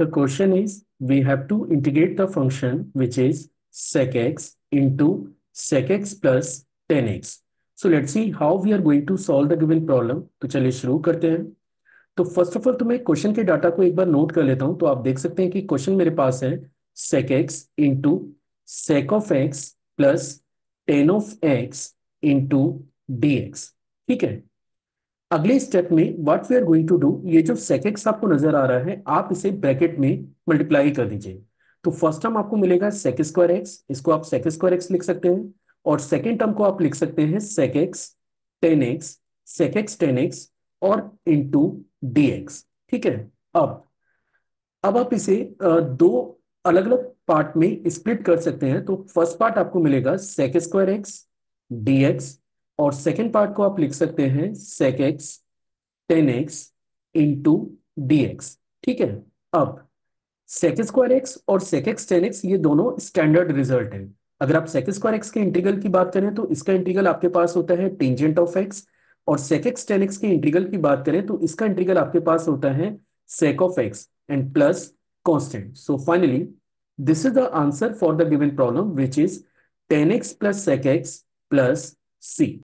The question is, we have to integrate the function which is sec x into sec x plus 10x. So let's see how we are going to solve the given problem. तो चलिए शुरू करते हैं तो first of all तो मैं question के data को एक बार नोट कर लेता हूँ तो आप देख सकते हैं कि क्वेश्चन मेरे पास है sec x into sec of x plus tan of x into dx ठीक है अगले स्टेप में what we are going to do ये जो x आपको नज़र आ रहा है, आप इसे ब्रैकेट में मल्टीप्लाई कर दीजिए। तो फ़र्स्ट टर्म आपको मिलेगा sec स्क्वायर एक्स इसको आप sec स्क्वायर एक्स लिख सकते हैं, और सेकेंड टर्म को आप लिख सकते हैं sec x tan x sec x tan x और इंटू dx ठीक है? अब अब आप इसे दो अलग अलग पार्ट में स्प्लिट कर सकते हैं तो फ़र्स्ट पार्ट आपको मिलेगा sec स्क्वायर एक्स dx और सेकेंड पार्ट को आप लिख सकते हैं sec x tan x into d ठीक है? अब sec स्क्वायर एक्स और sec x टेन एक्स ये दोनों स्टैंडर्ड रिज़ल्ट है। अगर आप sec स्क्वायर एक्स के इंटीग्रल की बात करें तो इसका इंटीग्रल आपके पास होता है टेंजेंट ऑफ़ एक्स और sec x टेन एक्स के इंटीग्रल की बात करें तो इसका इंटीग्रल आपके पास होता है sec of x and plus constant so finally this is the answer for the given problem which is tan x plus sec x प्लस c.